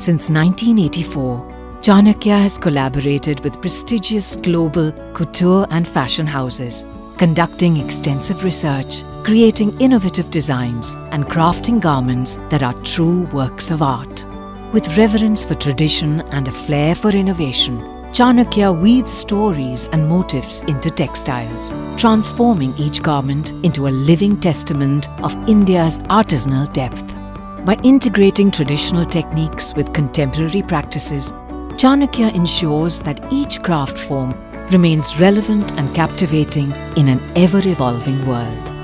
Since 1984, Chanakya has collaborated with prestigious global couture and fashion houses, conducting extensive research, creating innovative designs, and crafting garments that are true works of art. With reverence for tradition and a flair for innovation, Chanakya weaves stories and motifs into textiles, transforming each garment into a living testament of India's artisanal depth. By integrating traditional techniques with contemporary practices, Chanakya ensures that each craft form remains relevant and captivating in an ever-evolving world.